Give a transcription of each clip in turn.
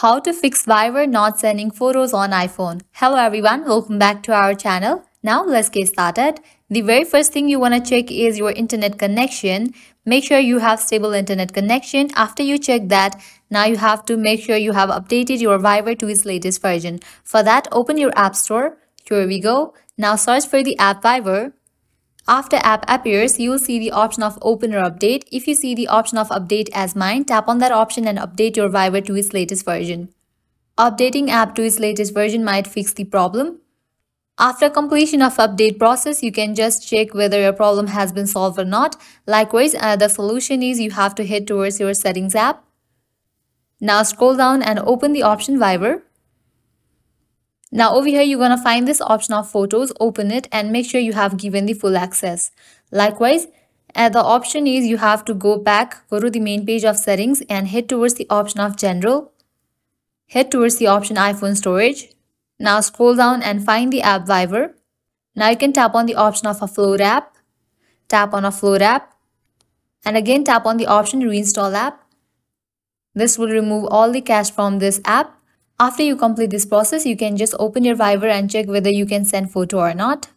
How to fix Viber not sending photos on iPhone. Hello everyone, welcome back to our channel. Now let's get started. The very first thing you want to check is your internet connection. Make sure you have stable internet connection. After you check that, now you have to make sure you have updated your Viber to its latest version. For that, open your app store. Here we go. Now search for the app Viber. After app appears, you will see the option of open or update. If you see the option of update as mine, tap on that option and update your Viber to its latest version. Updating app to its latest version might fix the problem. After completion of update process, you can just check whether your problem has been solved or not. Likewise, uh, the solution is you have to head towards your settings app. Now scroll down and open the option Viber. Now over here, you're going to find this option of photos, open it and make sure you have given the full access. Likewise, uh, the option is you have to go back, go to the main page of settings and head towards the option of general. Head towards the option iPhone storage. Now scroll down and find the app Viber. Now you can tap on the option of Offload app. Tap on Offload app. And again tap on the option reinstall app. This will remove all the cache from this app after you complete this process, you can just open your Viber and check whether you can send photo or not.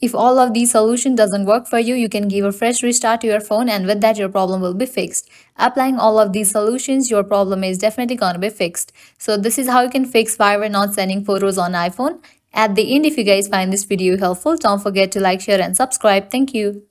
If all of these solution doesn't work for you, you can give a fresh restart to your phone and with that your problem will be fixed. Applying all of these solutions, your problem is definitely gonna be fixed. So this is how you can fix Viber not sending photos on iPhone. At the end, if you guys find this video helpful, don't forget to like, share and subscribe. Thank you.